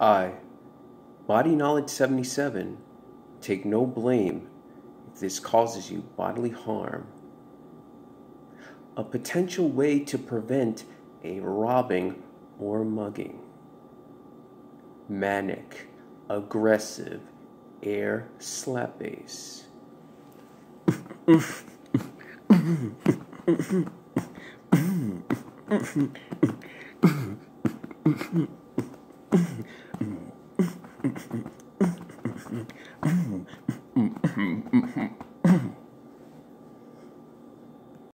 I, Bodyknowledge 77, take no blame if this causes you bodily harm. A potential way to prevent a robbing or mugging. Manic, aggressive, air slap bass. Mm-hmm.